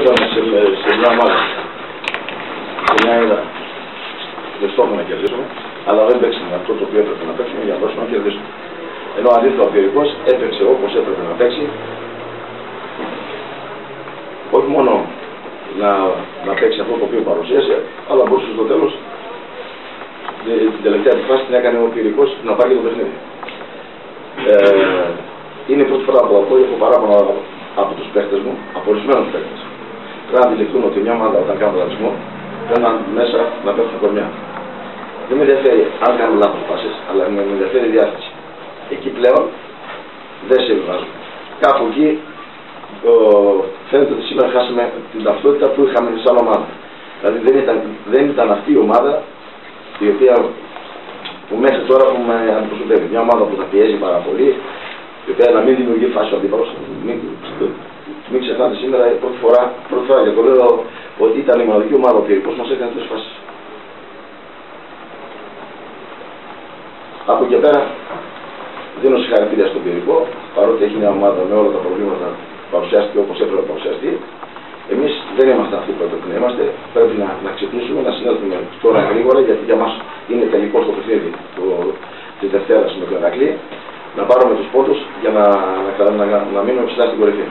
Ήταν σε, σε μια ομάδα. Σε μια είδα. Δεν στόχο να κερδίσουμε, αλλά δεν παίξαμε αυτό το οποίο έπρεπε να παίξουμε για να δώσουμε να κερδίσουμε. Ενώ αντίθετα ο Πυρικός έπαιξε όπως έπρεπε να παίξει, όχι μόνο να, να παίξει αυτό το οποίο παρουσίασε, αλλά μπορούσε στο τέλος την τελευταία τη φάση την έκανε ο Πυρικός να πάρει το παιχνίδι. Ε, είναι η πρώτη φορά που ακούω, έχω παράπονα από τους παίχτες μου, από ορισμένους παίχτες. Πρέπει να αντιληφθούν ότι μια ομάδα όταν κάνει δανεισμό πρέπει να μέσα να πέφτουν κορμιά. Δεν με ενδιαφέρει αν κάνουν λάθος πάσες, αλλά με ενδιαφέρει η διάθεση. Εκεί πλέον δεν σε βάζουν. Κάπου εκεί ο, φαίνεται ότι σήμερα χάσαμε την ταυτότητα που είχαμε σαν ομάδα. Δηλαδή δεν ήταν, δεν ήταν αυτή η ομάδα η οποία που μέχρι τώρα που με αντιπροσωπεύει. Μια ομάδα που θα πιέζει πάρα πολύ, η οποία να μην δημιουργεί φάση ο αντίπαλος. Μην, μην ξεχνάτε σήμερα πρώτη φορά, πρώτη φορά για το λέω ότι ήταν η μοναδική ομάδα που μας έκανε τρεις φάσεις. Από εκεί πέρα δίνω συγχαρητήρια στον Πυρικό, παρότι έχει μια ομάδα με όλα τα προβλήματα παρουσιάστηκε όπως έπρεπε να παρουσιαστεί. Εμείς δεν είμαστε αυτοί που έπρεπε να είμαστε. Πρέπει να, να ξυπνήσουμε, να συνέλθουμε τώρα γρήγορα, γιατί για μας είναι τελικό το παιχνίδι της Δευτέρας με τον Ερακλή. Να πάρουμε τους πόντους για να, να, να, να, μείνουμε ψηλά στην κορυφή.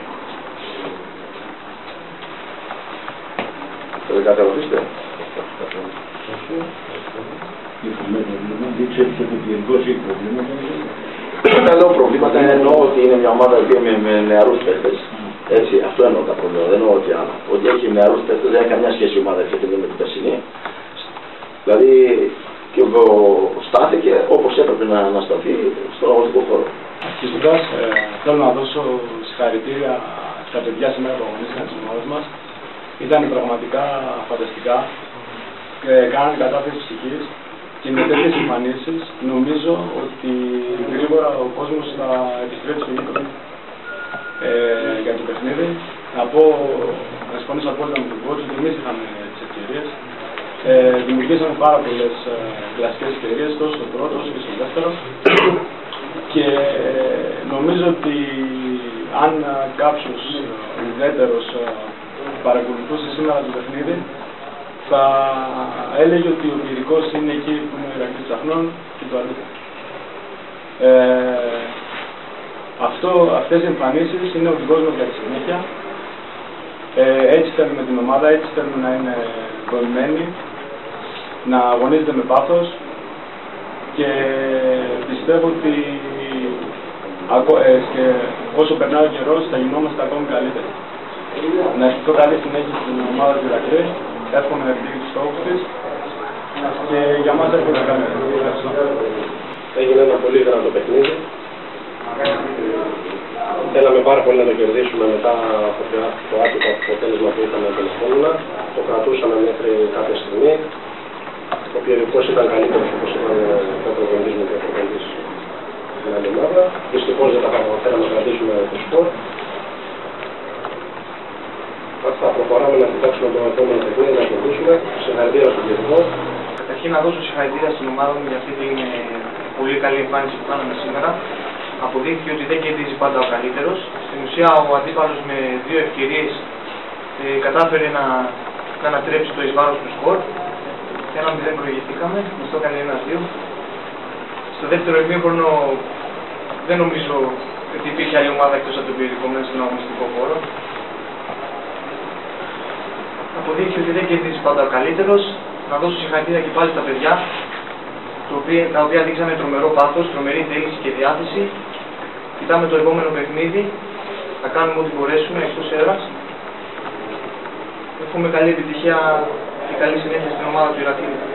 Θέλετε κάτι να ρωτήσετε. Δεν λέω προβλήματα, εννοώ ότι είναι μια ομάδα με, με νεαρούς παίχτες. Έτσι, αυτό εννοώ τα προβλήματα, δεν εννοώ ότι άλλο. Ότι έχει νεαρούς παίχτες, δεν έχει καμιά σχέση η ομάδα φετινή με την περσινή. Δηλαδή, και ο, στάθηκε όπως έπρεπε να, να σταθεί στον αγωνιστικό χώρο. Αρχίζοντας, ε, θέλω να δώσω συγχαρητήρια στα παιδιά σήμερα που αγωνίστηκαν τη ομάδα μας. Ήταν πραγματικά φανταστικά. Ε, κάνανε κατάθεση ψυχής και με τέτοιε εμφανίσεις νομίζω ότι γρήγορα ο κόσμος θα επιστρέψει στο γήπεδο ε, για το παιχνίδι. Να πω, να συμφωνήσω απόλυτα με τον κόσμο ότι εμείς είχαμε τις ευκαιρίες. Ε, δημιουργήσαμε πάρα πολλές ε, κλασικές ευκαιρίες τόσο στο πρώτο όσο και στο δεύτερο. Και νομίζω ότι αν κάποιος ιδιαίτερο παρακολουθούσε σήμερα το παιχνίδι, θα έλεγε ότι ο πυρικός είναι εκεί που είναι ο Ηρακλής Ψαχνών και το αντίθετο. Ε, αυτό, αυτές οι εμφανίσεις είναι ο δικός μας για τη συνέχεια. Ε, έτσι θέλουμε την ομάδα, έτσι θέλουμε να είναι δομημένη, να αγωνίζεται με πάθος και πιστεύω ότι ε, και όσο περνάει ο καιρός θα γινόμαστε ακόμη καλύτεροι. Να ευχηθώ καλή συνέχεια στην ομάδα του Ηρακλή εύχομαι να επιτύχει τους στόχους της και για μας εύχομαι να κάνουμε. Έγινε ένα πολύ γράμμα παιχνίδι. Θέλαμε πάρα πολύ να το κερδίσουμε μετά από το άτυπο αποτέλεσμα που είχαμε τον Απόλλωνα. Το κρατούσαμε μέχρι κάποια στιγμή. Ο Πιερικός ήταν καλύτερος όπως ήταν ο προπονητής μου και ο προπονητής στην άλλη ομάδα. Δυστυχώς δεν τα καταφέραμε να κρατήσουμε το σπορ θα προχωράμε να κοιτάξουμε το επόμενο παιχνίδι, να κερδίσουμε. Συγχαρητήρια στον Κερδό. Καταρχήν να δώσω συγχαρητήρια στην ομάδα μου για αυτή την ε, πολύ καλή εμφάνιση που κάναμε σήμερα. Αποδείχθηκε ότι δεν κερδίζει πάντα ο καλύτερος. Στην ουσία ο αντίπαλος με δύο ευκαιρίες ε, κατάφερε να, να ανατρέψει το ει του σκορ. Ένα μηδέν προηγηθήκαμε, μας το έκανε ένα-δύο. Στο δεύτερο ημίχρονο δεν νομίζω ότι υπήρχε άλλη ομάδα εκτός από τον περιεχομένο μέσα στον αγωνιστικό χώρο αποδείξει ότι δεν κερδίζει πάντα ο καλύτερος. Να δώσω συγχαρητήρια και πάλι στα παιδιά, τα οποία δείξανε τρομερό πάθος, τρομερή θέληση και διάθεση. Κοιτάμε το επόμενο παιχνίδι, θα κάνουμε ό,τι μπορέσουμε εκτός έδρας. Έχουμε καλή επιτυχία και καλή συνέχεια στην ομάδα του Ηρακλή.